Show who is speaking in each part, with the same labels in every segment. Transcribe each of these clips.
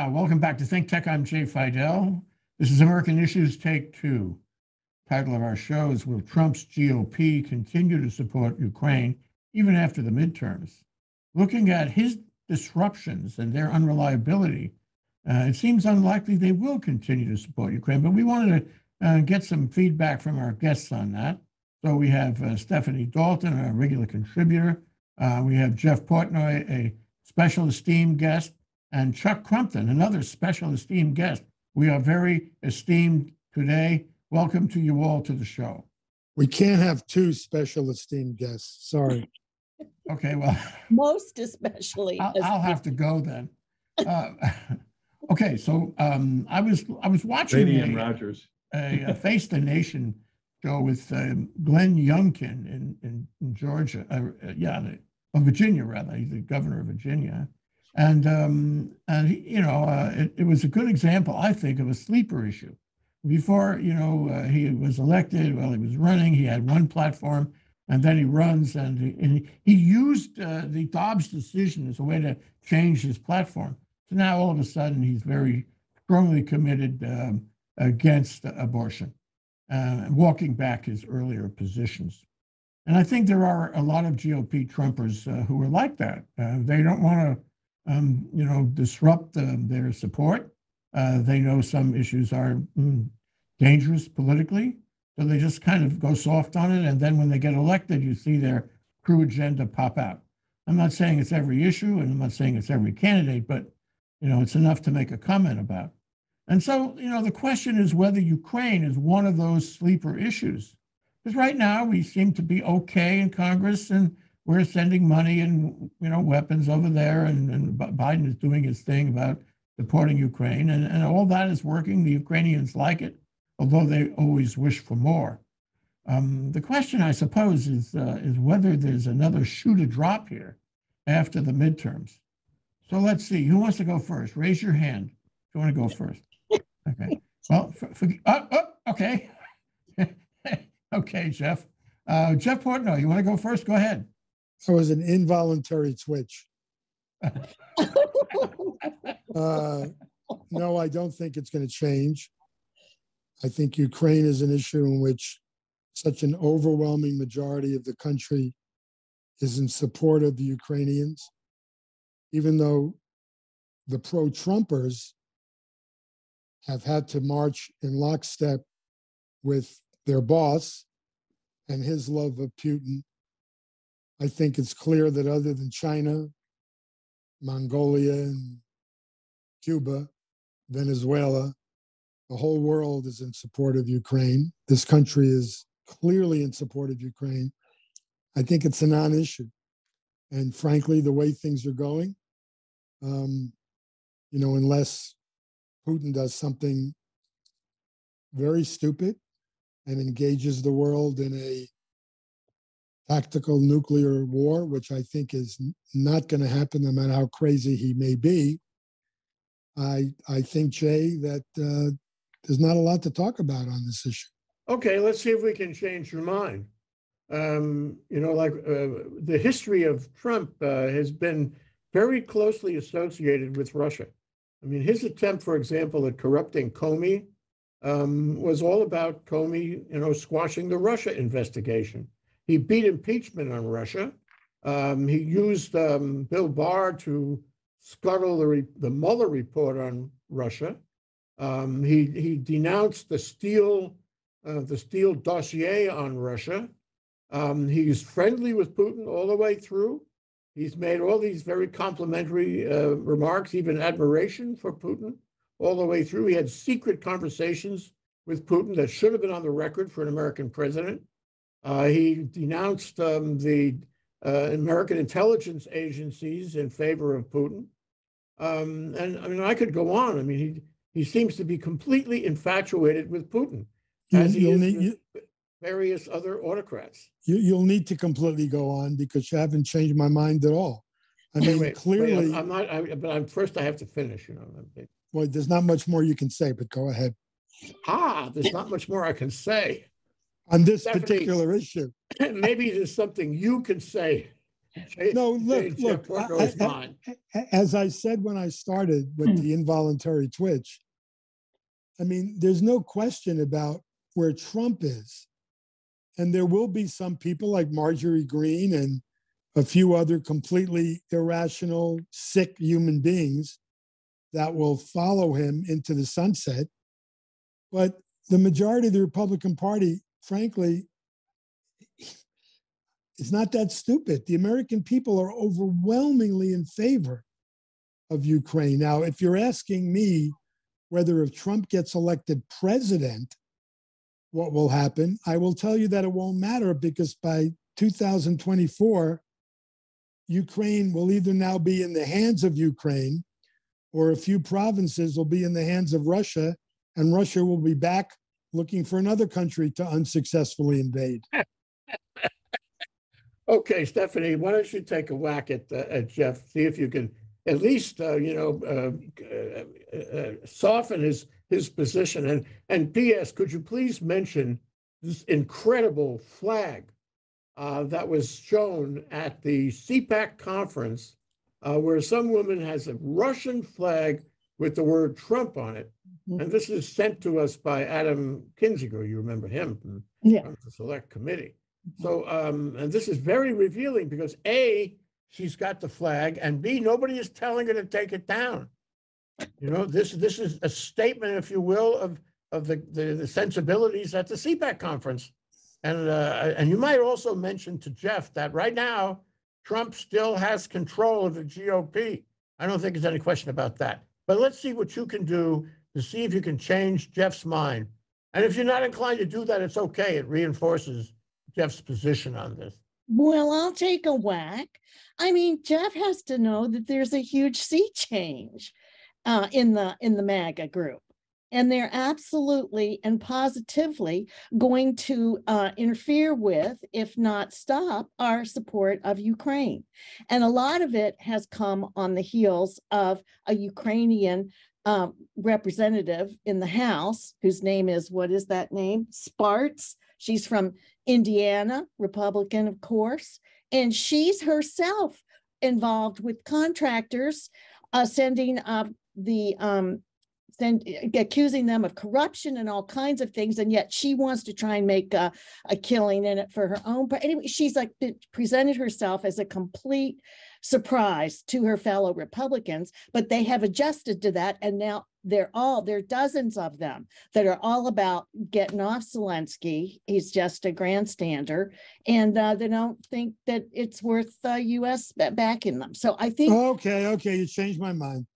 Speaker 1: Yeah, welcome back to Think Tech. I'm Jay Fidell. This is American Issues Take Two. Title of our show is Will Trump's GOP continue to support Ukraine even after the midterms? Looking at his disruptions and their unreliability, uh, it seems unlikely they will continue to support Ukraine. But we wanted to uh, get some feedback from our guests on that. So we have uh, Stephanie Dalton, a regular contributor. Uh, we have Jeff Portnoy, a special esteemed guest and Chuck Crumpton, another special esteemed guest. We are very esteemed today. Welcome to you all to the show.
Speaker 2: We can't have two special esteemed guests. Sorry.
Speaker 1: Okay, well,
Speaker 3: most especially.
Speaker 1: I'll, I'll have to go then. Uh, okay, so um, I was I was watching
Speaker 4: Brady
Speaker 1: a,
Speaker 4: and Rogers.
Speaker 1: a, a Face the Nation show with um, Glenn Youngkin in, in, in Georgia, uh, uh, yeah, the, of Virginia rather. He's the governor of Virginia, and um, and you know uh, it, it was a good example, I think, of a sleeper issue. Before you know uh, he was elected, while he was running, he had one platform, and then he runs, and he, and he used uh, the Dobbs decision as a way to change his platform. So now all of a sudden he's very strongly committed um, against abortion, uh, and walking back his earlier positions. And I think there are a lot of GOP Trumpers uh, who are like that. Uh, they don't want to um, you know, disrupt uh, their support. Uh, they know some issues are mm, dangerous politically, so they just kind of go soft on it. And then when they get elected, you see their true agenda pop out. I'm not saying it's every issue, and I'm not saying it's every candidate, but you know, it's enough to make a comment about. And so, you know, the question is whether Ukraine is one of those sleeper issues. Because right now we seem to be okay in Congress, and we're sending money and you know weapons over there, and, and Biden is doing his thing about supporting Ukraine, and, and all that is working. The Ukrainians like it, although they always wish for more. Um, the question, I suppose, is uh, is whether there's another shoe to drop here after the midterms. So let's see. Who wants to go first? Raise your hand. If you want to go first. Okay. Well, for, for, oh, oh, okay. okay, Jeff. Uh, Jeff Portnoy, you want to go first? Go ahead.
Speaker 2: That was an involuntary twitch. uh, no, I don't think it's going to change. I think Ukraine is an issue in which such an overwhelming majority of the country is in support of the Ukrainians, even though the pro Trumpers have had to march in lockstep with their boss and his love of Putin I think it's clear that other than China, Mongolia, and Cuba, Venezuela, the whole world is in support of Ukraine. This country is clearly in support of Ukraine. I think it's a non issue. And frankly, the way things are going, um, you know, unless Putin does something very stupid and engages the world in a tactical nuclear war, which I think is not going to happen no matter how crazy he may be. I I think Jay that uh, there's not a lot to talk about on this issue.
Speaker 1: Okay, let's see if we can change your mind. Um, you know, like uh, the history of Trump uh, has been very closely associated with Russia. I mean, his attempt, for example, at corrupting Comey um, was all about Comey, you know, squashing the Russia investigation. He beat impeachment on Russia. Um, he used um, Bill Barr to scuttle the, re- the Mueller report on Russia. Um, he, he denounced the Steele, uh, the dossier on Russia. Um, he's friendly with Putin all the way through. He's made all these very complimentary uh, remarks, even admiration for Putin all the way through. He had secret conversations with Putin that should have been on the record for an American president. Uh, he denounced um, the uh, American intelligence agencies in favor of Putin. Um, and I mean, I could go on. I mean, he, he seems to be completely infatuated with Putin, as he is need, with various other autocrats.
Speaker 2: You, will need to completely go on because you haven't changed my mind at all. I mean, wait, clearly.
Speaker 1: Wait, I'm, not, I, but I'm first, I have to finish, you know.
Speaker 2: Well, there's not much more you can say, but go ahead.
Speaker 1: Ah, there's not much more I can say
Speaker 2: on this Stephanie, particular issue.
Speaker 1: maybe there's something you can say
Speaker 2: No, look, look, I- I- I-
Speaker 1: mind.
Speaker 2: A- As I said when I started with hmm. the involuntary twitch, I mean, there's no question about where Trump is. And there will be some people like Marjorie Greene and a few other completely irrational, sick human beings that will follow him into the sunset. But the majority of the Republican Party, frankly, it's not that stupid. The American people are overwhelmingly in favor of Ukraine. Now, if you're asking me whether if Trump gets elected president, what will happen, I will tell you that it won't matter because by 2024, Ukraine will either now be in the hands of Ukraine or a few provinces will be in the hands of Russia, and Russia will be back looking for another country to unsuccessfully invade.
Speaker 1: Okay, Stephanie, why don't you take a whack at, uh, at Jeff, see if you can at least, uh, you know, uh, uh, uh, soften his, his position. And, and PS, could you please mention this incredible flag uh, that was shown at the CPAC conference where some woman has a Russian flag with the word Trump on it. And this is sent to us by Adam Kinzinger. You remember him from
Speaker 3: Yeah.
Speaker 1: from the select committee. So, um, and this is very revealing because A, she's got the flag, and B, nobody is telling her to take it down. You know, this, this is a statement, if you will, of, of the, the, the sensibilities at the CPAC conference. And, uh, and you might also mention to Jeff that right now, Trump still has control of the GOP. I don't think there's any question about that. But let's see what you can do to see if you can change Jeff's mind. And if you're not inclined to do that, it's okay. It reinforces Jeff's position on this.
Speaker 3: Well, I'll take a whack. I mean, Jeff has to know that there's a huge sea change uh, in the in the MAGA group, and they're absolutely and positively going to uh, interfere with, if not stop, our support of Ukraine. And a lot of it has come on the heels of a Ukrainian um, representative in the House whose name is what is that name? Spartz. She's from Indiana, Republican, of course, and she's herself involved with contractors uh, sending up the um, send, accusing them of corruption and all kinds of things, and yet she wants to try and make a, a killing in it for her own. But anyway, she's like been- presented herself as a complete surprise to her fellow Republicans, but they have adjusted to that, and now they're all there are dozens of them that are all about getting off Zelensky. He's just a grandstander, and uh, they don't think that it's worth uh, U.S. backing them. So I think
Speaker 2: Okay, okay, you changed my mind.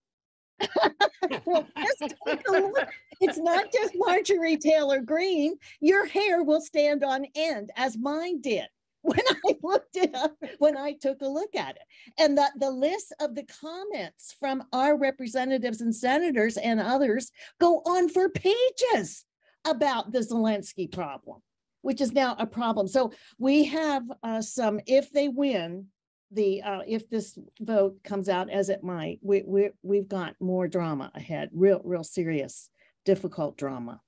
Speaker 3: Just take a look. it's not just Marjorie Taylor Greene. Your hair will stand on end, as mine did when I looked it up, when I took a look at it. And the, the list of the comments from our representatives and senators and others go on for pages about the Zelensky problem, which is now a problem. So we have uh, some, if they win, the, uh, if this vote comes out as it might, we, we, we've got more drama ahead, real, real serious, difficult drama.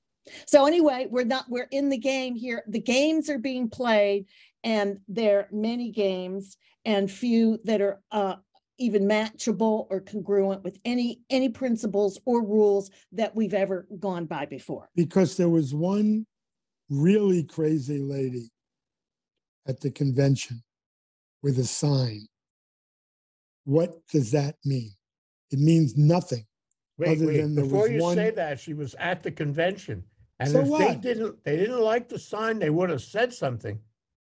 Speaker 3: So anyway, we're not, we're in the game here. The games are being played and there are many games and few that are, uh, even matchable or congruent with any, any principles or rules that we've ever gone by before.
Speaker 2: Because there was one really crazy lady at the convention with a sign. What does that mean? It means nothing.
Speaker 1: Wait,
Speaker 2: Other
Speaker 1: wait, before you say that, she was at the convention. And
Speaker 2: So
Speaker 1: if they didn't, they didn't like the sign, they would have said something.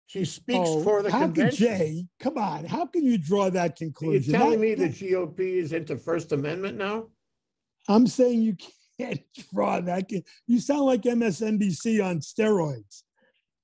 Speaker 1: She speaks
Speaker 2: Oh,
Speaker 1: for the
Speaker 2: how
Speaker 1: convention.
Speaker 2: Jay, come on, how can you draw that conclusion?
Speaker 1: You're telling
Speaker 2: That-
Speaker 1: me the GOP is into First Amendment now?
Speaker 2: I'm saying you can't draw that. You sound like MSNBC on steroids.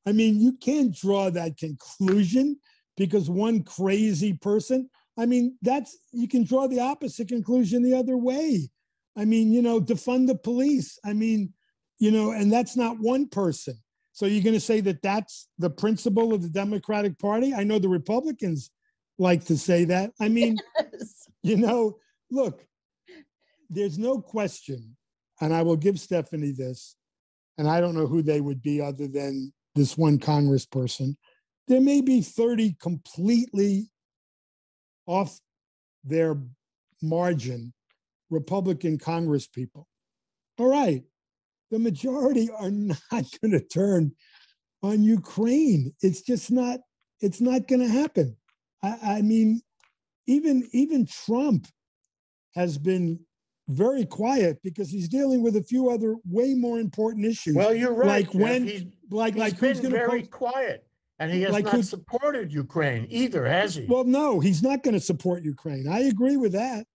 Speaker 2: I mean, you can't draw that conclusion because one crazy person. I mean, that's you can draw the opposite conclusion the other way. I mean, you know, defund the police. I mean, you know, and that's not one person. So you're going to say that that's the principle of the Democratic Party? I know the Republicans like to say that. I mean, you know, look, there's no question, and I will give Stephanie this, and I don't know who they would be other than this one congressperson. There may be 30 completely off their margin Republican Congress people. All right, the majority are not going to turn on Ukraine. It's just not. It's not going to happen. I, I mean, even even Trump has been very quiet because he's dealing with a few other way more important issues.
Speaker 1: Well, you're right.
Speaker 2: Like when-
Speaker 1: Jeff. He's,
Speaker 2: like
Speaker 1: he's
Speaker 2: like who's
Speaker 1: been
Speaker 2: going to
Speaker 1: very quiet and he has
Speaker 2: like
Speaker 1: not
Speaker 2: who's-
Speaker 1: supported Ukraine either, has he?
Speaker 2: Well, no, he's not going to support Ukraine. I agree with that.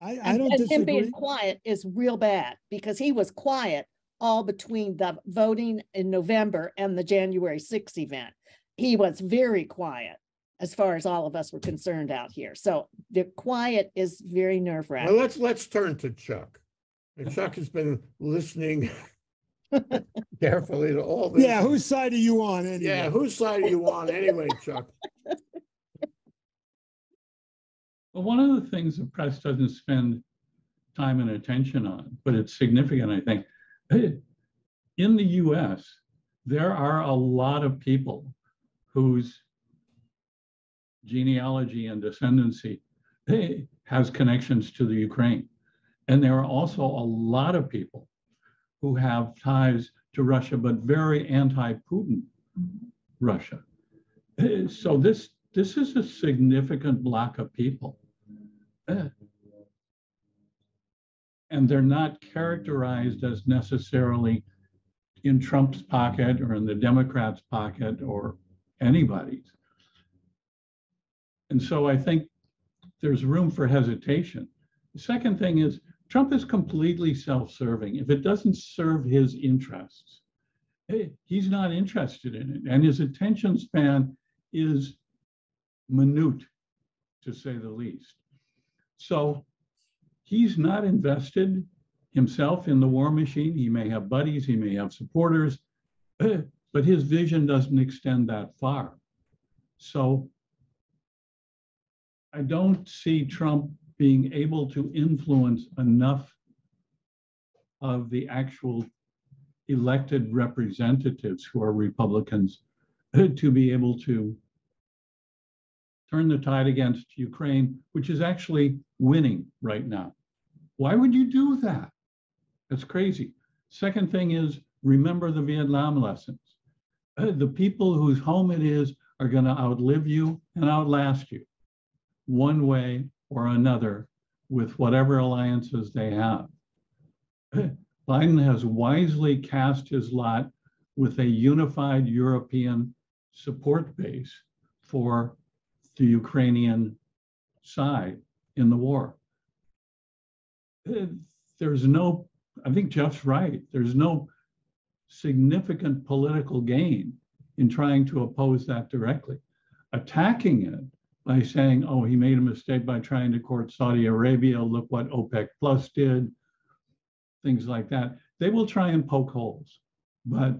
Speaker 2: I, I don't
Speaker 3: and him being quiet is real bad because he was quiet all between the voting in November and the January sixth event. He was very quiet as far as all of us were concerned out here. So the quiet is very nerve
Speaker 1: Well,
Speaker 3: wracking.
Speaker 1: let's, let's turn to Chuck. And Chuck has been listening carefully to all this.
Speaker 2: Yeah, whose side are you on anyway?
Speaker 1: Yeah, whose side are you on anyway, Chuck?
Speaker 4: Well, one of the things the press doesn't spend time and attention on, but it's significant, I think. In the US, there are a lot of people whose genealogy and descendancy has connections to the Ukraine. And there are also a lot of people who have ties to Russia, but very anti-Putin Russia. So this, this is a significant block of people. And they're not characterized as necessarily in Trump's pocket or in the Democrats' pocket or anybody's. And so I think there's room for hesitation. The second thing is Trump is completely self-serving. If it doesn't serve his interests, eh, he's not interested in it. And his attention span is minute, to say the least. So he's not invested himself in the war machine. He may have buddies, he may have supporters, but his vision doesn't extend that far. So I don't see Trump being able to influence enough of the actual elected representatives who are Republicans to be able to turn the tide against Ukraine, which is actually winning right now. Why would you do that? That's crazy. Second thing is remember the Vietnam lessons. The people whose home it is are going to outlive you and outlast you one way or another with whatever alliances they have. Biden has wisely cast his lot with a unified European support base for the Ukrainian side in the war. There's no, I think Jeff's right, there's no significant political gain in trying to oppose that directly. Attacking it by saying, oh, he made a mistake by trying to court Saudi Arabia, look what OPEC Plus did, things like that. They will try and poke holes, but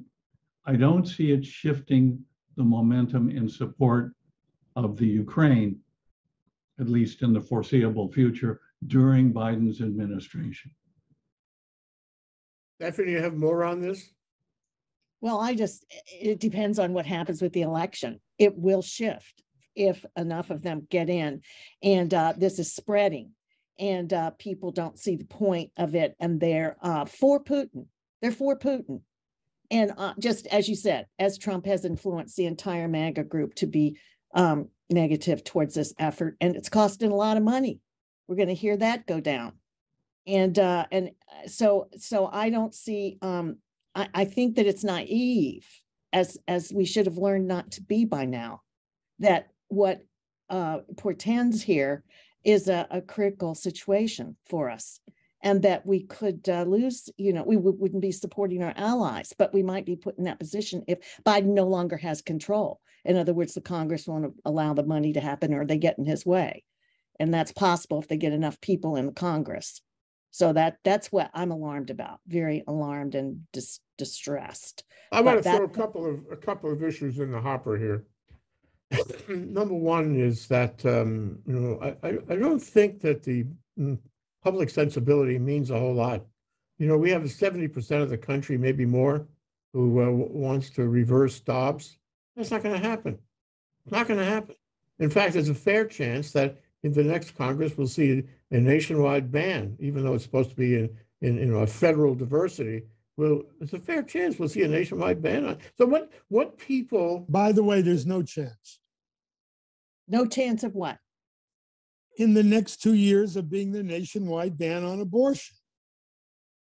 Speaker 4: I don't see it shifting the momentum in support of the Ukraine, at least in the foreseeable future during Biden's administration.
Speaker 1: Stephanie, you have more on this?
Speaker 3: Well, I just, it depends on what happens with the election. It will shift if enough of them get in. And uh, this is spreading and uh, people don't see the point of it and they're uh, for Putin. They're for Putin. And uh, just as you said, as Trump has influenced the entire MAGA group to be um, negative towards this effort, and it's costing a lot of money. We're going to hear that go down. And uh, and uh, so so I don't see um, I, I think that it's naive, as, as we should have learned not to be by now. That what uh, portends here is a, a critical situation for us. And that we could uh, lose, you know, we wou- wouldn't be supporting our allies, but we might be put in that position if Biden no longer has control. In other words, the Congress won't allow the money to happen or they get in his way. And that's possible if they get enough people in the Congress. So that, that's what I'm alarmed about, very alarmed and dis- distressed.
Speaker 1: I want to throw a couple of, a couple of issues in the hopper here. Number one is that, um, you know, I, I, don't think that the mm, public sensibility means a whole lot. You know, we have seventy percent of the country, maybe more, who uh, wants to reverse Dobbs. That's not gonna happen. It's not gonna happen. In fact, there's a fair chance that in the next Congress, we'll see a nationwide ban, even though it's supposed to be in, in, you know, a federal diversity. Well, there's a fair chance we'll see a nationwide ban on. So what, what people,
Speaker 2: By the way, there's no chance
Speaker 3: No chance of what?
Speaker 2: in the next two years of being the nationwide ban on abortion.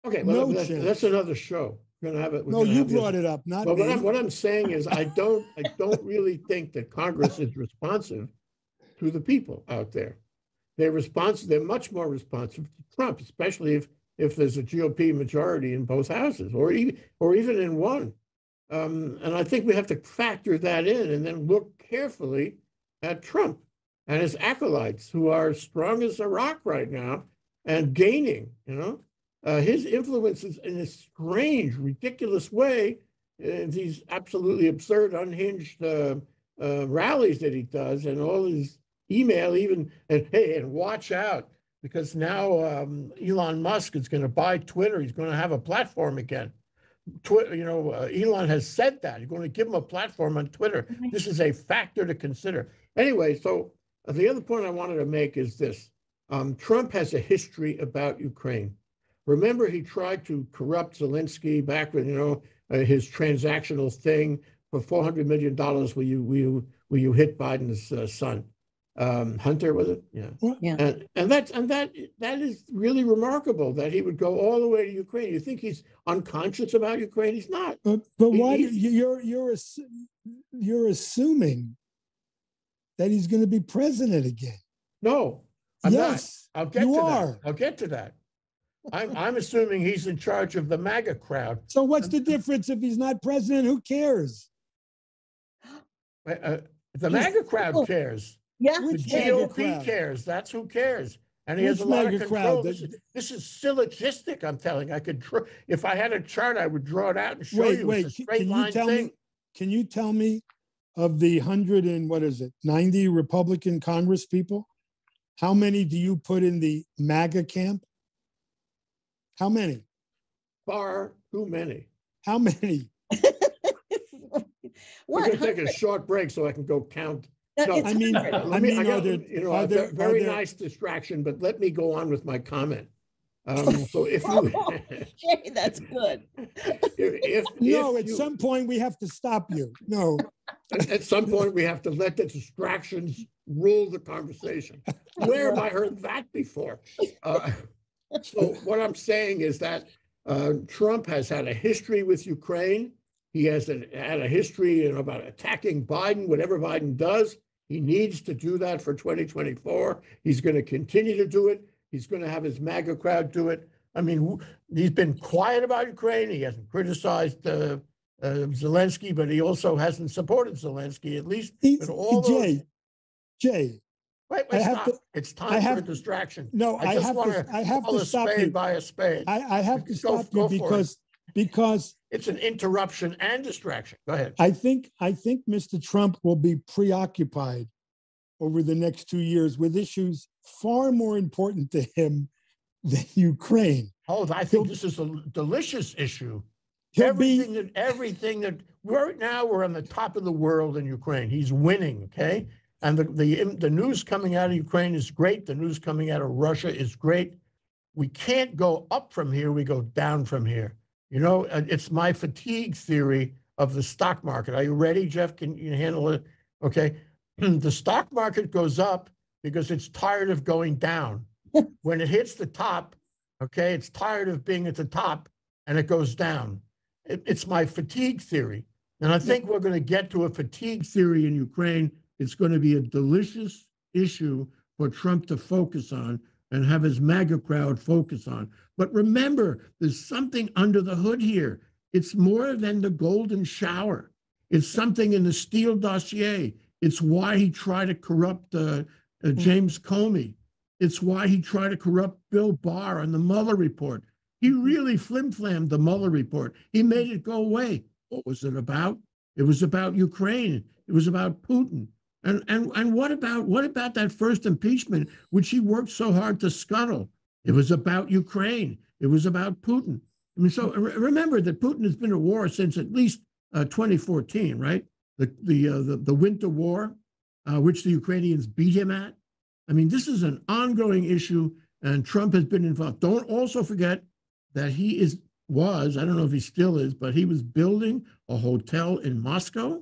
Speaker 1: okay, well,
Speaker 2: No
Speaker 1: that's,
Speaker 2: chance.
Speaker 1: that's another show. We're gonna have it. we're
Speaker 2: No, you
Speaker 1: have this-
Speaker 2: brought it up, not
Speaker 1: But what I'm, what I'm saying is, I don't, I don't really think that Congress is responsive to the people out there. They're responsive, they're much more responsive to Trump, especially if, if there's a GOP majority in both houses, or even, or even in one. Um, and I think we have to factor that in and then look carefully at Trump and his acolytes, who are strong as a rock right now and gaining, you know? Uh, his influence is in a strange, ridiculous way and these absolutely absurd, unhinged uh, uh, rallies that he does, and all his email, even and hey, and watch out because now um, Elon Musk is going to buy Twitter. He's going to have a platform again. Twitter, you know, uh, Elon has said that he's going to give him a platform on Twitter. This is a factor to consider. Anyway, so uh, the other point I wanted to make is this: um, Trump has a history about Ukraine. Remember, he tried to corrupt Zelensky back when you know uh, his transactional thing for four hundred million dollars. Will you will you will you hit Biden's uh, son, um, Hunter? Was it? Yeah.
Speaker 3: Yeah.
Speaker 1: And and that's and that that is really remarkable that he would go all the way to Ukraine. You think he's unconscious about Ukraine? He's not.
Speaker 2: But, but
Speaker 1: He-
Speaker 2: why, you- you're, you're, assu- you're assuming that he's going to be president again.
Speaker 1: No, I'm not.
Speaker 2: Yes,
Speaker 1: I'll get
Speaker 2: you
Speaker 1: to
Speaker 2: are.
Speaker 1: that. I'll get to that. I'm I'm assuming he's in charge of the MAGA crowd.
Speaker 2: So what's the difference if he's not president? Who cares?
Speaker 1: Uh, the
Speaker 3: He's-
Speaker 1: MAGA crowd
Speaker 3: oh.
Speaker 1: cares.
Speaker 3: Yeah.
Speaker 1: The
Speaker 2: Which
Speaker 1: GOP
Speaker 2: crowd?
Speaker 1: cares. That's who cares. And he has a lot of control.
Speaker 2: crowd?
Speaker 1: This is, this is syllogistic, I'm telling. I could, if I had a chart, I would draw it out and show
Speaker 2: Wait,
Speaker 1: you.
Speaker 2: wait,
Speaker 1: a
Speaker 2: can- you tell
Speaker 1: thing.
Speaker 2: me, can you tell me of the hundred and what is it, ninety Republican Congress people? How many do you put in the MAGA camp? How many?
Speaker 1: Far too many.
Speaker 2: How many?
Speaker 1: We're gonna take a short break so I can go count. No,
Speaker 3: it's
Speaker 2: I mean,
Speaker 3: 100.
Speaker 1: Let
Speaker 2: I
Speaker 1: me-
Speaker 2: mean, are
Speaker 1: got,
Speaker 2: there-
Speaker 1: You know,
Speaker 2: are
Speaker 1: a
Speaker 2: there-
Speaker 1: ve-
Speaker 2: are
Speaker 1: very
Speaker 2: there-
Speaker 1: nice distraction, but let me go on with my comment. Um, so if you,
Speaker 3: Jay, that's good.
Speaker 1: if,
Speaker 2: No,
Speaker 1: if
Speaker 2: at
Speaker 1: you-
Speaker 2: some point we have to stop you. No,
Speaker 1: At, at some point, we have to let the distractions rule the conversation. Where have I heard that before? Uh, so what I'm saying is that uh, Trump has had a history with Ukraine. He has a, had a history you know, about attacking Biden. Whatever Biden does, he needs to do that for 2024. He's going to continue to do it. He's going to have his MAGA crowd do it. I mean, he's been quiet about Ukraine. He hasn't criticized uh, uh, Zelensky, but he also hasn't supported Zelensky, at least.
Speaker 2: He-
Speaker 1: all those-
Speaker 2: Jay, Jay,
Speaker 1: Wait,
Speaker 2: I
Speaker 1: wait,
Speaker 2: have
Speaker 1: stop.
Speaker 2: to-
Speaker 1: It's
Speaker 2: I
Speaker 1: time for a distraction.
Speaker 2: no,
Speaker 1: I
Speaker 2: I have to, I have
Speaker 1: call
Speaker 2: to
Speaker 1: a
Speaker 2: stop
Speaker 1: spade
Speaker 2: you.
Speaker 1: by a spade.
Speaker 2: I, I have to stop
Speaker 1: go
Speaker 2: you
Speaker 1: it.
Speaker 2: because, because
Speaker 1: It's an interruption and distraction. Go ahead.
Speaker 2: I think, I think Mr. Trump will be preoccupied over the next two years with issues far more important to him than Ukraine.
Speaker 1: Oh, I think this is a delicious issue. Everything
Speaker 2: be,
Speaker 1: that, everything that, right now, we're on the top of the world in Ukraine. He's winning, okay? And the, the, the news coming out of Ukraine is great. The news coming out of Russia is great. We can't go up from here, we go down from here. You know, uh, it's my fatigue theory of the stock market. Are you ready, Jeff? Can you handle it? Okay. The stock market goes up because it's tired of going down. When it hits the top, okay, it's tired of being at the top and it goes down. It- it's my fatigue theory. And I think we're going to get to a fatigue theory in Ukraine. It's going to be a delicious issue for Trump to focus on and have his MAGA crowd focus on. But remember, there's something under the hood here. It's more than the golden shower. It's something in the Steele dossier. It's why he tried to corrupt uh, uh, James Comey. It's why he tried to corrupt Bill Barr on the Mueller report. He really flim-flammed the Mueller report. He made it go away. What was it about? It was about Ukraine. It was about Putin. And and and what about what about that first impeachment, which he worked so hard to scuttle? It was about Ukraine. It was about Putin. I mean, so re- remember that Putin has been at war since at least uh, 2014, right? The the, uh, the the Winter War. uh, which the Ukrainians beat him at. I mean, this is an ongoing issue, and Trump has been involved. Don't also forget that he is was I don't know if he still is, but he was building a hotel in Moscow.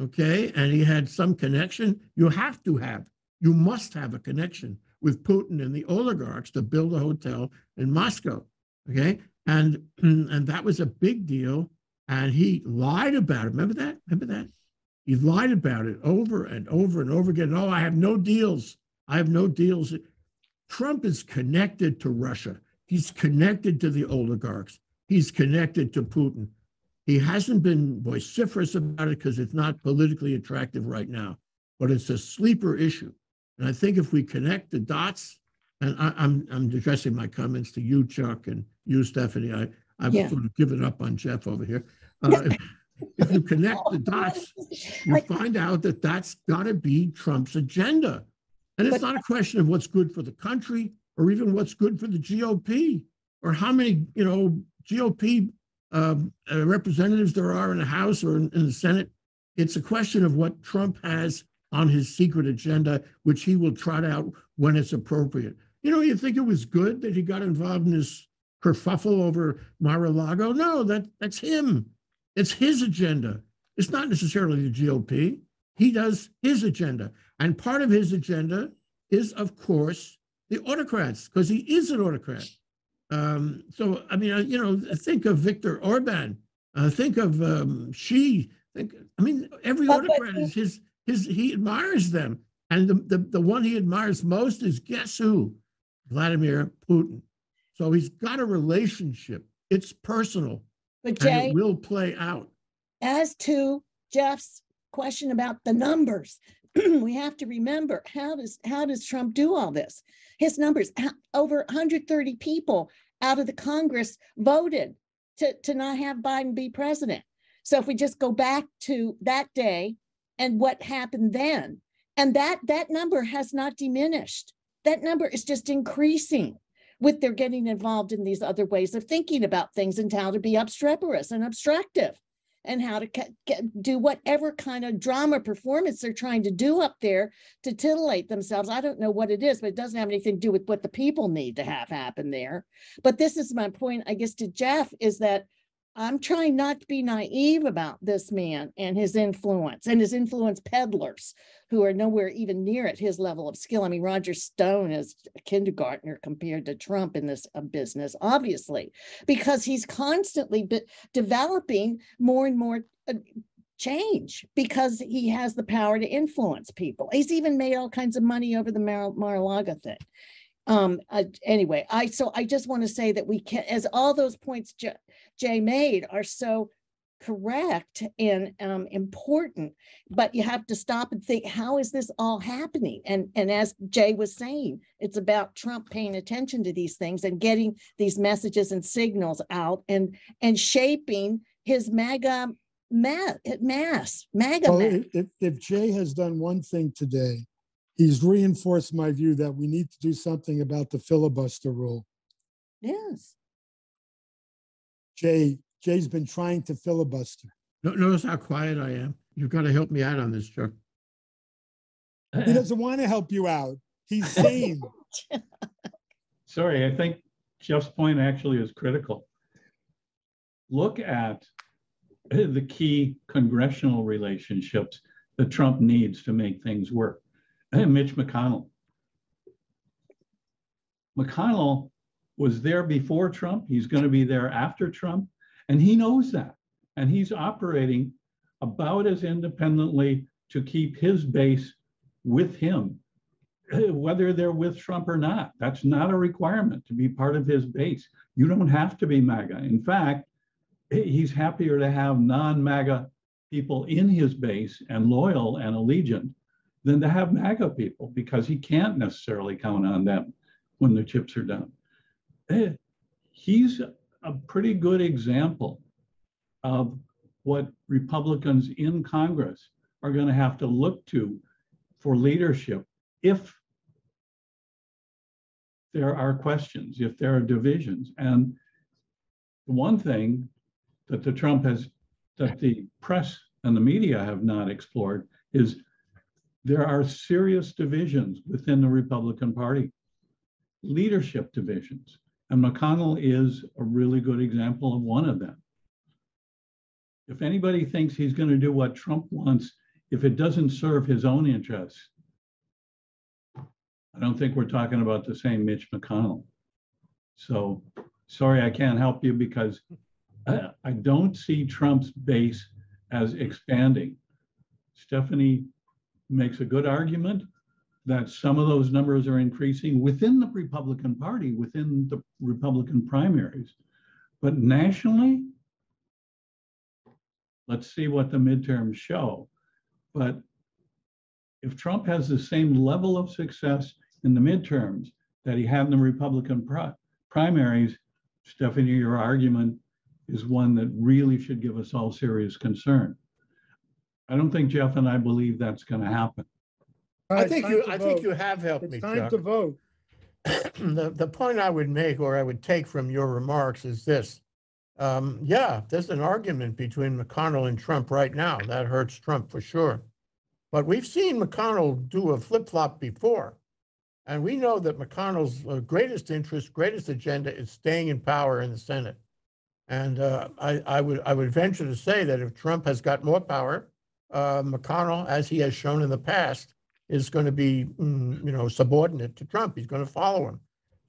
Speaker 1: Okay, and he had some connection. You have to have, you must have a connection with Putin and the oligarchs to build a hotel in Moscow. Okay, and and that was a big deal. And he lied about it. Remember that? Remember that? He lied about it over and over and over again. Oh, I have no deals. I have no deals. Trump is connected to Russia. He's connected to the oligarchs. He's connected to Putin. He hasn't been vociferous about it because it's not politically attractive right now, but it's a sleeper issue. And I think if we connect the dots, and I, I'm I'm addressing my comments to you, Chuck, and you, Stephanie. I I've
Speaker 3: Yeah.
Speaker 1: sort of given up on Jeff over here. Uh, if, if you connect the dots, you find out that that's got to be Trump's agenda. And it's
Speaker 3: But-
Speaker 1: not a question of what's good for the country or even what's good for the GOP or how many, you know, GOP um, uh, representatives there are in the House or in, in the Senate. It's a question of what Trump has on his secret agenda, which he will trot out when it's appropriate. You know, you think it was good that he got involved in this kerfuffle over Mar-a-Lago? No, that that's him. It's his agenda. It's not necessarily the GOP. He does his agenda. And part of his agenda is, of course, the autocrats, because he is an autocrat. Um, so, I mean, uh, you know, think of Viktor Orban. Uh, think of um, Xi. Think, I mean, every
Speaker 3: But- but-
Speaker 1: autocrat is his. His he admires them, and the, the the one he admires most is guess who? Vladimir Putin. So he's got a relationship. It's personal,
Speaker 3: But
Speaker 1: and it will play out.
Speaker 3: as to Jeff's question about the numbers, we have to remember how does how does Trump do all this? His numbers over 130 people out of the Congress voted to, to not have Biden be president. So if we just go back to that day and what happened then, and that that number has not diminished. That number is just increasing with their getting involved in these other ways of thinking about things and how to be obstreperous and abstractive and how to get, do whatever kind of drama performance they're trying to do up there to titillate themselves. I don't know what it is, but it doesn't have anything to do with what the people need to have happen there. But this is my point, I guess, to Jeff is that I'm trying not to be naive about this man and his influence and his influence peddlers who are nowhere even near at his level of skill. I mean, Roger Stone is a kindergartner compared to Trump in this uh, business, obviously, because he's constantly developing more and more uh, change because he has the power to influence people. He's even made all kinds of money over the Mar- Mar-a-Lago thing. Um, uh, anyway, I, so I just want to say that we can, as all those points J- Jay made are so correct and um, important, but you have to stop and think, how is this all happening? And, and as Jay was saying, it's about Trump paying attention to these things and getting these messages and signals out and, and shaping his MAGA ma- mass, MAGA
Speaker 2: Well,
Speaker 3: mass.
Speaker 2: if, if- if Jay has done one thing today, he's reinforced my view that we need to do something about the filibuster rule.
Speaker 3: Yes.
Speaker 2: Jay, Jay's been trying to filibuster.
Speaker 1: No- Notice how quiet I am. You've got to help me out on this, Chuck. Uh-huh.
Speaker 2: He doesn't want to help you out. He's sane.
Speaker 4: Sorry, I think Jeff's point actually is critical. Look at the key congressional relationships that Trump needs to make things work. Mitch McConnell. McConnell was there before Trump. He's going to be there after Trump. And he knows that. And he's operating about as independently to keep his base with him whether they're with Trump or not. That's not a requirement to be part of his base. You don't have to be MAGA. In fact, he's happier to have non-MAGA people in his base and loyal and allegiant than to have MAGA people because he can't necessarily count on them when the chips are down. He's a pretty good example of what Republicans in Congress are going to have to look to for leadership if there are questions, if there are divisions. And the one thing that the Trump has, that the press and the media have not explored is there are serious divisions within the Republican Party, leadership divisions. And McConnell is a really good example of one of them. If anybody thinks he's going to do what Trump wants, if it doesn't serve his own interests, I don't think we're talking about the same Mitch McConnell. So, sorry, I can't help you because I, I don't see Trump's base as expanding. Stephanie makes a good argument that some of those numbers are increasing within the Republican Party, within the Republican primaries. But nationally, let's see what the midterms show. But if Trump has the same level of success in the midterms that he had in the Republican pri- primaries, Stephanie, your argument is one that really should give us all serious concern. I don't think Jeff and I believe that's going to happen.
Speaker 1: I think you, I think you have helped me,
Speaker 2: It's time
Speaker 1: Chuck.
Speaker 2: to vote.
Speaker 1: the, the point I would make, or I would take from your remarks is this. Um, yeah, there's an argument between McConnell and Trump right now. That hurts Trump for sure. But we've seen McConnell do a flip flop before. And we know that McConnell's uh, greatest interest, greatest agenda is staying in power in the Senate. And uh, I, I would, I would venture to say that if Trump has got more power, uh, McConnell, as he has shown in the past, is going to be, mm, you know, subordinate to Trump. He's going to follow him.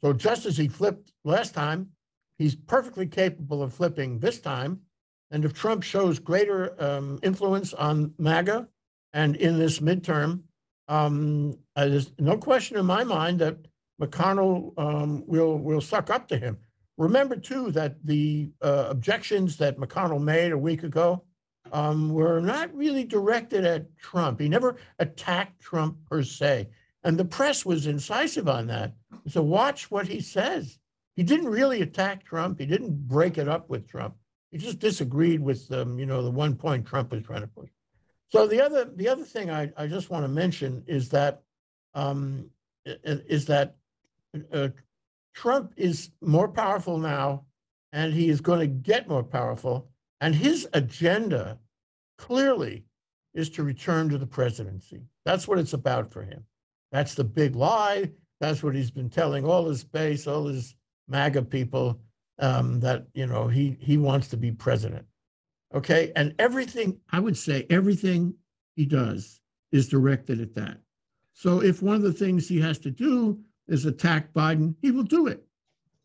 Speaker 1: So just as he flipped last time, he's perfectly capable of flipping this time. And if Trump shows greater um, influence on MAGA and in this midterm, um, uh, there's no question in my mind that McConnell um, will will suck up to him. Remember too that the uh, objections that McConnell made a week ago um, were not really directed at Trump. He never attacked Trump per se. And the press was incisive on that. So watch what he says. He didn't really attack Trump. He didn't break it up with Trump. He just disagreed with, um, you know, the one point Trump was trying to push. So the other, the other thing I, I just want to mention is that, um, is that uh, Trump is more powerful now, and he is going to get more powerful. And his agenda clearly is to return to the presidency. That's what it's about for him. That's the big lie. That's what he's been telling all his base, all his MAGA people, um, that, you know, he, he wants to be president. Okay. And everything, I would say everything he does is directed at that. So if one of the things he has to do is attack Biden, he will do it.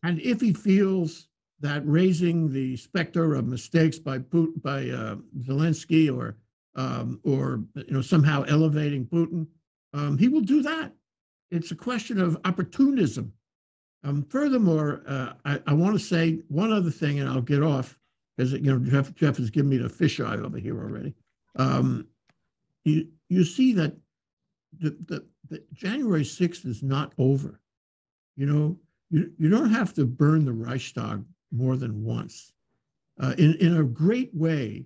Speaker 1: And if he feels that raising the specter of mistakes by Putin, by uh, Zelensky or um, or you know somehow elevating Putin, um, he will do that. It's a question of opportunism. Um, furthermore, uh, I, I want to say one other thing, and I'll get off because you know Jeff, Jeff has given me the fisheye over here already. Um, you you see that the, the, the January 6th is not over. You know, you, you don't have to burn the Reichstag more than once. Uh, in, in a great way,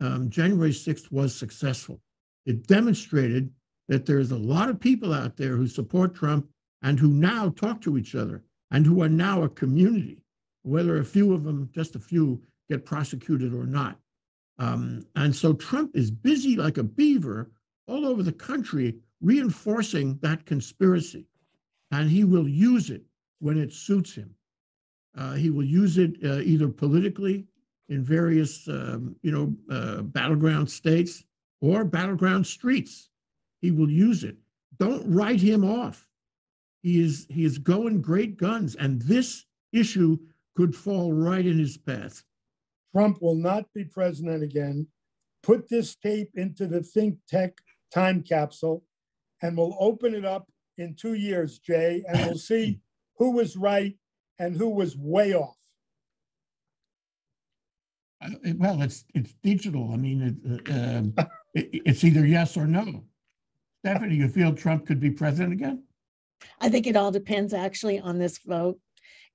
Speaker 1: um, January 6th was successful. It demonstrated that there's a lot of people out there who support Trump and who now talk to each other and who are now a community, whether a few of them, just a few, get prosecuted or not. Um, and so Trump is busy like a beaver all over the country reinforcing that conspiracy. And he will use it when it suits him. Uh, he will use it uh, either politically in various, um, you know, uh, battleground states or battleground streets. He will use it. Don't write him off. He is he is going great guns, and this issue could fall right in his path.
Speaker 2: Trump will not be president again. Put this tape into the think tech time capsule and we'll open it up in two years, Jay, and we'll see who was right and who was way off.
Speaker 1: Uh, Well, it's, it's digital. I mean, it, uh, um, it, it's either yes or no. Stephanie, you feel Trump could be president again?
Speaker 3: I think it all depends actually on this vote.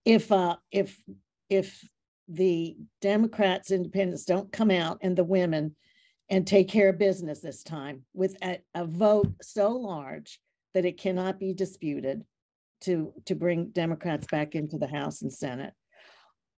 Speaker 3: If, uh, if, if the Democrats, independents don't come out and the women and take care of business this time with a, a vote so large that it cannot be disputed to, to bring Democrats back into the House and Senate,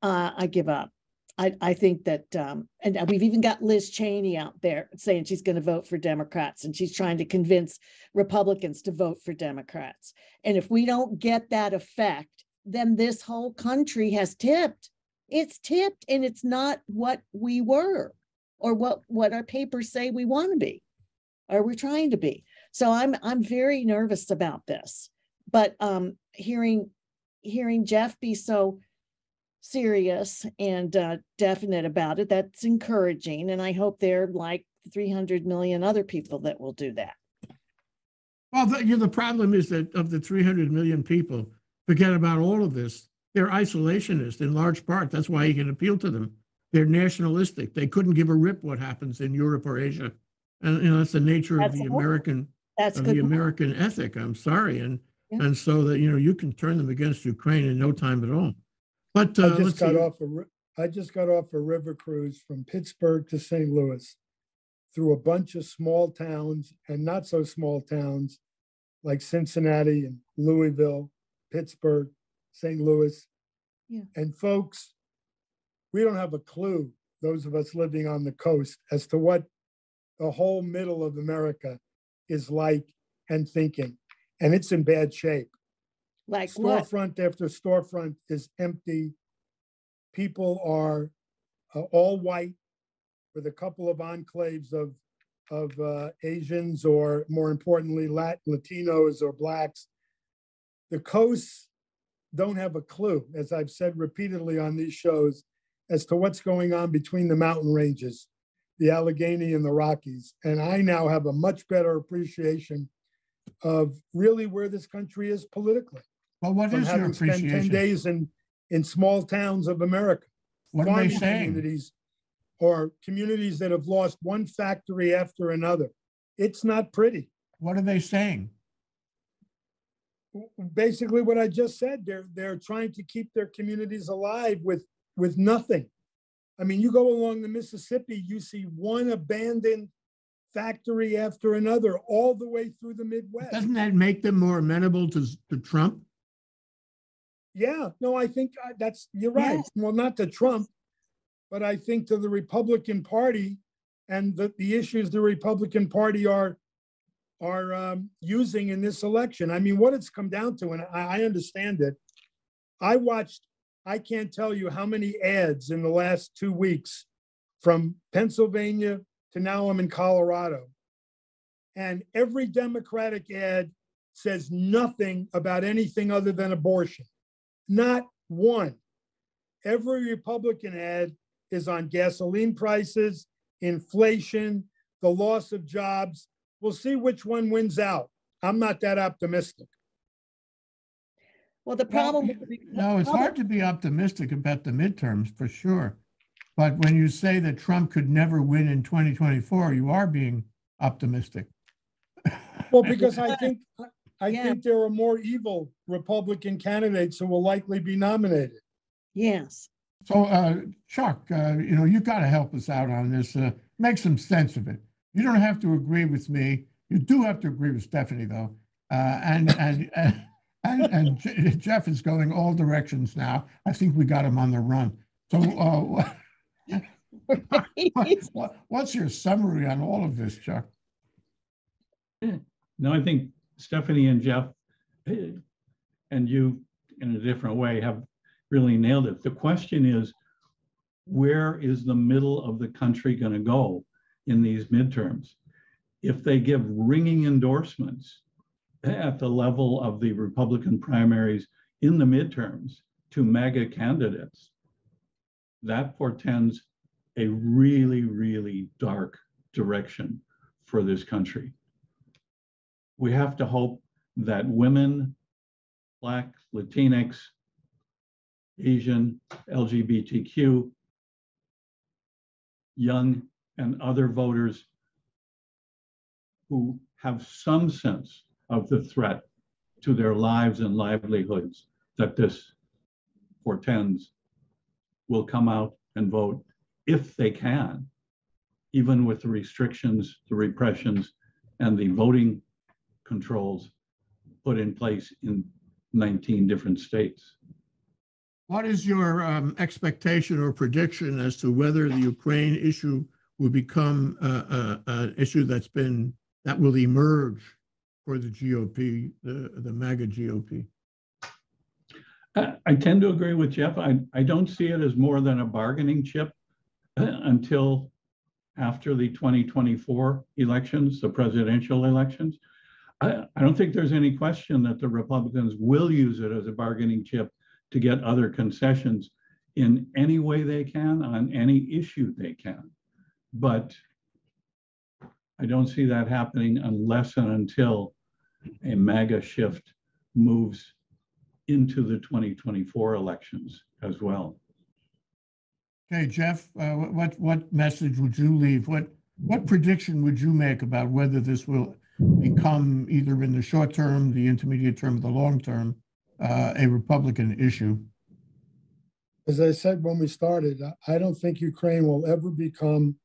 Speaker 3: uh, I give up. I, I think that, um, and we've even got Liz Cheney out there saying she's going to vote for Democrats and she's trying to convince Republicans to vote for Democrats. And if we don't get that effect, then this whole country has tipped. It's tipped and it's not what we were or what, what our papers say we want to be or we're trying to be. So I'm, I'm very nervous about this. But, um, hearing, hearing Jeff be so serious and uh, definite about it. That's encouraging. And I hope they're like 300 million other people that will do that.
Speaker 1: Well, the, you know, the problem is that of the 300 million people, forget about all of this. They're isolationist in large part. That's why you can appeal to them. They're nationalistic. They couldn't give a rip what happens in Europe or Asia. And, you know, that's the nature of the. American
Speaker 3: That's
Speaker 1: of the American ethic. I'm sorry. And,
Speaker 3: Yeah.
Speaker 1: and so that, you know, you can turn them against Ukraine in no time at all. But,
Speaker 2: I
Speaker 1: uh,
Speaker 2: just got
Speaker 1: see.
Speaker 2: off a, ri- I just got off a river cruise from Pittsburgh to St. Louis through a bunch of small towns and not so small towns like Cincinnati and Louisville, Pittsburgh, St. Louis.
Speaker 3: Yeah.
Speaker 2: And folks, we don't have a clue, those of us living on the coast, as to what the whole middle of America is like and thinking. And it's in bad shape
Speaker 3: Like what?
Speaker 2: storefront after storefront is empty. People are uh, all white with a couple of enclaves of, of uh, Asians or more importantly, Lat- Latinos or Blacks. The coasts don't have a clue, as I've said repeatedly on these shows, as to what's going on between the mountain ranges, the Allegheny and the Rockies. And I now have a much better appreciation of really where this country is politically
Speaker 1: Well, what is your
Speaker 2: having spent ten days in, in small towns of America.
Speaker 1: What are they saying?
Speaker 2: Communities or communities that have lost one factory after another. It's not pretty.
Speaker 1: What are they saying?
Speaker 2: Basically, what I just said, they're, they're trying to keep their communities alive with, with nothing. I mean, you go along the Mississippi, you see one abandoned factory after another, all the way through the Midwest.
Speaker 1: Doesn't that make them more amenable to, to Trump?
Speaker 2: Yeah, no, I think uh, that's, you're right.
Speaker 3: Yes.
Speaker 2: Well, not to Trump, but I think to the Republican Party and the, the issues the Republican Party are, are um, using in this election. I mean, what it's come down to, and I, I understand it. I watched, I can't tell you how many ads in the last two weeks from Pennsylvania to now I'm in Colorado. And every Democratic ad says nothing about anything other than abortion. Not one. Every Republican ad is on gasoline prices, inflation, the loss of jobs. We'll see which one wins out. I'm not that optimistic.
Speaker 3: Well, the problem. with the Re- the
Speaker 1: No, it's hard to be optimistic about the midterms for sure. But when you say that Trump could never win in 2024, you are being optimistic.
Speaker 2: Well, because I think, I- I
Speaker 3: Yeah.
Speaker 2: think there are more evil Republican candidates who will likely be nominated.
Speaker 3: Yes.
Speaker 1: So, uh, Chuck, uh, you know, you've got to help us out on this. Uh, make some sense of it. You don't have to agree with me. You do have to agree with Stephanie, though. Uh, and and and and, and Je- Jeff is going all directions now. I think we got him on the run. So, what, what, what's your summary on all of this, Chuck?
Speaker 4: No, I think Stephanie and Jeff eh, and you in a different way have really nailed it. The question is, where is the middle of the country going to go in these midterms? If they give ringing endorsements at the level of the Republican primaries in the midterms to MAGA candidates, that portends a really, really dark direction for this country. We have to hope that women, Black, Latinx, Asian, LGBTQ, young and other voters who have some sense of the threat to their lives and livelihoods that this portends will come out and vote if they can, even with the restrictions, the repressions, and the voting controls put in place in 19 different states.
Speaker 1: What is your um, expectation or prediction as to whether the Ukraine issue will become uh, uh, an issue that's been, that will emerge for the GOP, the, the MAGA GOP?
Speaker 4: I, tend to agree with Jeff. I, I don't see it as more than a bargaining chip uh, until after the 2024 elections, the presidential elections. I, I don't think there's any question that the Republicans will use it as a bargaining chip to get other concessions in any way they can on any issue they can. But I don't see that happening unless and until a MAGA shift moves into the 2024 elections as well.
Speaker 1: Okay, Jeff, uh, what- what, what message would you leave? What, what prediction would you make about whether this will become either in the short term, the intermediate term, or the long term, uh, a Republican issue?
Speaker 2: As I said when we started, I- I don't think Ukraine will ever become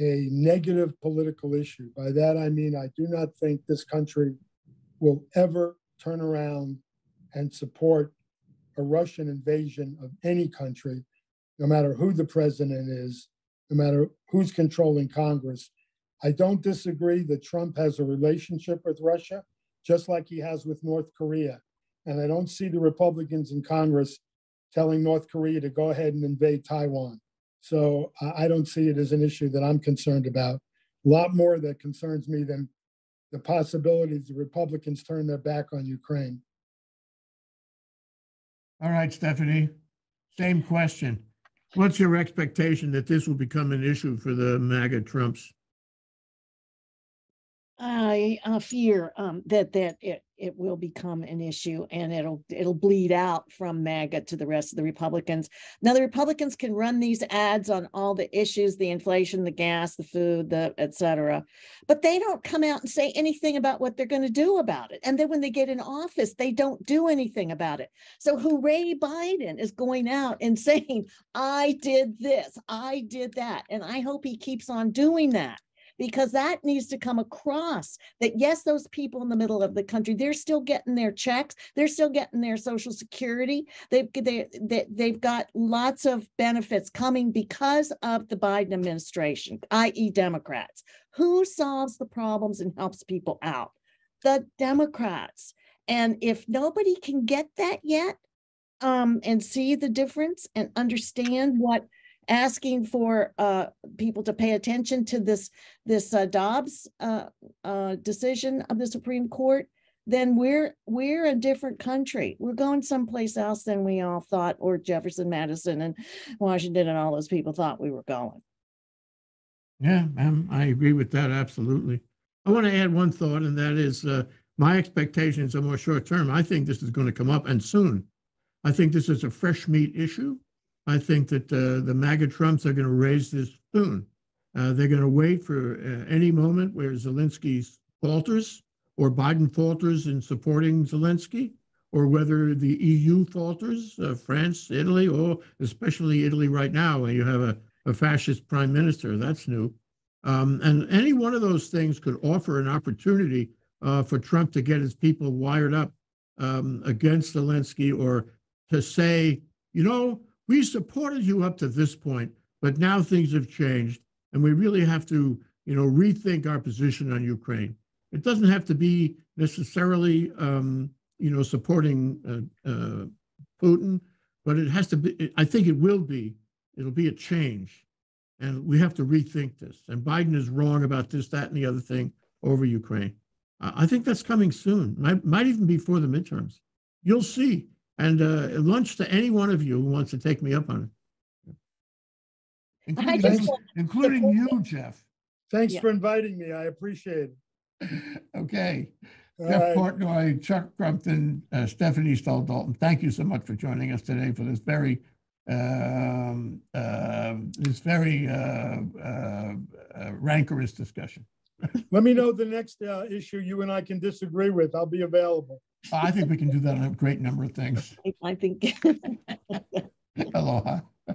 Speaker 2: a negative political issue. By that, I mean, I do not think this country will ever turn around and support a Russian invasion of any country, no matter who the president is, no matter who's controlling Congress. I don't disagree that Trump has a relationship with Russia, just like he has with North Korea. And I don't see the Republicans in Congress telling North Korea to go ahead and invade Taiwan. So I, don't see it as an issue that I'm concerned about. A lot more that concerns me than the possibility the Republicans turn their back on Ukraine.
Speaker 1: All right, Stephanie, same question. What's your expectation that this will become an issue for the MAGA Trumps?
Speaker 3: I uh, fear um, that that it it will become an issue and it'll it'll bleed out from MAGA to the rest of the Republicans. Now the Republicans can run these ads on all the issues, the inflation, the gas, the food, the et cetera, but they don't come out and say anything about what they're going to do about it. And then when they get in office, they don't do anything about it. So hooray, Biden is going out and saying, I did this, I did that. And I hope he keeps on doing that because that needs to come across that yes those people in the middle of the country they're still getting their checks they're still getting their social security. They've they, they, they've got lots of benefits coming because of the biden administration i.e democrats. Who solves the problems and helps people out? The democrats. And if nobody can get that yet um, and see the difference and understand what asking for uh, people to pay attention to this this uh, Dobbs uh, uh, decision of the Supreme Court, then we're we're a different country. We're going someplace else than we all thought, or Jefferson, Madison, and Washington, and all those people thought we were going.
Speaker 1: Yeah, um, I agree with that absolutely. I want to add one thought, and that is uh, my expectations are more short term. I think this is going to come up and soon. I think this is a fresh meat issue. I think that uh, the MAGA Trumps are going to raise this soon. Uh, they're going to wait for uh, any moment where Zelensky falters or Biden falters in supporting Zelensky, or whether the EU falters, uh, France, Italy, or especially Italy right now, where you have a, a fascist prime minister. That's new. Um, and any one of those things could offer an opportunity uh, for Trump to get his people wired up um, against Zelensky or to say, you know, we supported you up to this point, but now things have changed, and we really have to, you know, rethink our position on Ukraine. It doesn't have to be necessarily, um, you know, supporting uh, uh, Putin, but it has to be. I think it will be. It'll be a change, and we have to rethink this. And Biden is wrong about this, that, and the other thing over Ukraine. Uh, I think that's coming soon. Might might even be before the midterms. You'll see and uh, lunch to any one of you who wants to take me up on it. Including,
Speaker 3: just
Speaker 1: you- including you, Jeff.
Speaker 2: Thanks
Speaker 3: Yeah.
Speaker 2: for inviting me. I appreciate it.
Speaker 1: Okay.
Speaker 2: All
Speaker 1: Jeff
Speaker 2: right.
Speaker 1: Portnoy, Chuck Crumpton, uh, Stephanie Stoll Dalton, thank you so much for joining us today for this very, um, uh, this very uh, uh, uh, rancorous discussion.
Speaker 2: Let me know the next uh, issue you and I can disagree with. I'll be available.
Speaker 1: I think we can do that on a great number of things.
Speaker 3: I think
Speaker 1: Aloha.